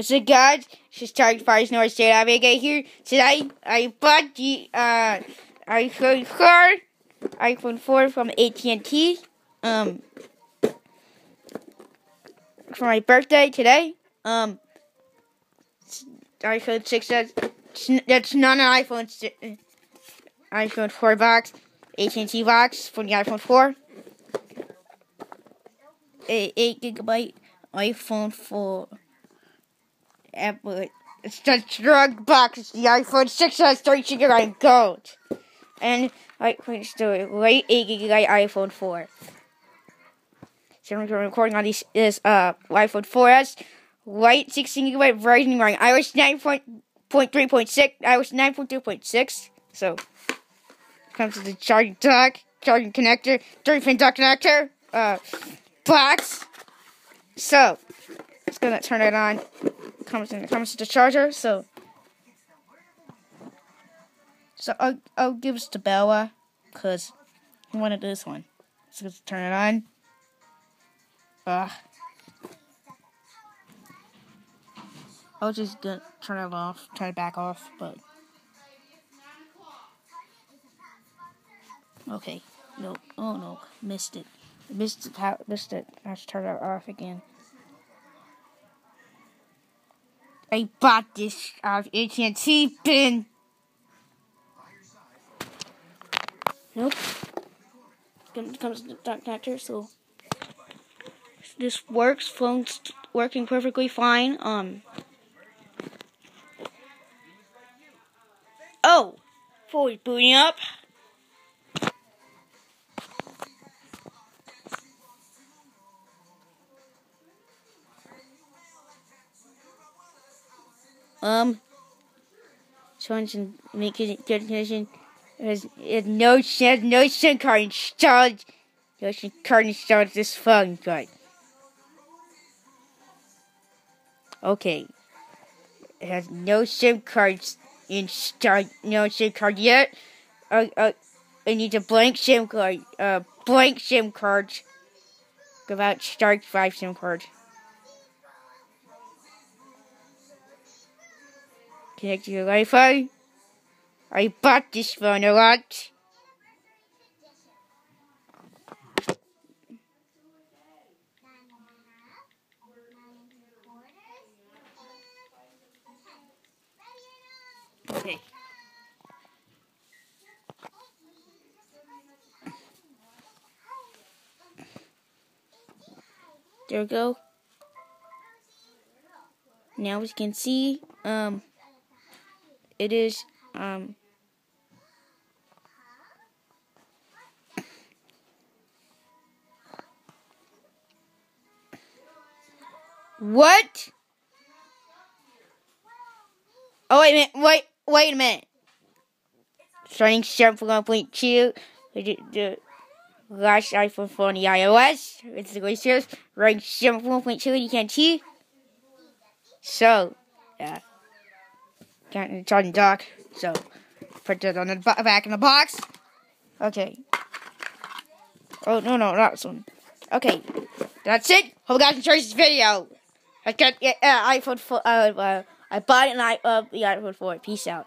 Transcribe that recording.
What's up, guys? Is Target Fires North State Omega here. Today, I bought the uh, iPhone 4, iPhone 4 from AT&T, um, for my birthday today. Um, iPhone 6, that's, that's not an iPhone 6, iPhone 4 box, AT&T box for the iPhone 4. A 8 gigabyte iPhone 4. Apple. It's the drug box. The iPhone 6 has 3 gigabyte gold. And iPhone still late 8 gigabyte iPhone 4. So I'm recording on this, is uh iPhone 4s, light 16 gigabyte Verizon running iOS 9.3.6, iOS 9.2.6. So comes with the charging dock, charging connector, three pin dock connector, uh box. So it's gonna turn it on comes in comes to the charger, so so I'll I'll give this to Bella because he wanted this one. So let's turn it on. Ugh. I was just gonna turn it off, turn it back off, but okay. No, oh no, missed it. Missed it. Missed it? I to turn it off again. I bought this off AT&T bin. Nope. It Comes with the connector, so this works. Phone's working perfectly fine. Um. Oh, fully booting up. Um, make it good condition. There's, there's no there's no SIM card installed. No SIM card installed this phone, but okay. It has no SIM cards installed. No SIM card yet. Uh, uh, I need a blank SIM card. Uh, blank SIM card. About start five SIM card. Connect to your Wi-Fi. I bought this phone a lot. Okay. There we go. Now as you can see, um, it is um What? Oh wait a minute, wait wait a minute. Starting point two the, the last iPhone 4 on the iOS. It's the latest seven point two you can't see. So yeah charging dock, so put that on the back in the box. Okay. Oh no no not this one. Okay, that's it. Hope you guys enjoyed this video. I got uh, iPhone 4. Uh, uh, I bought an I uh the iPhone 4. Peace out.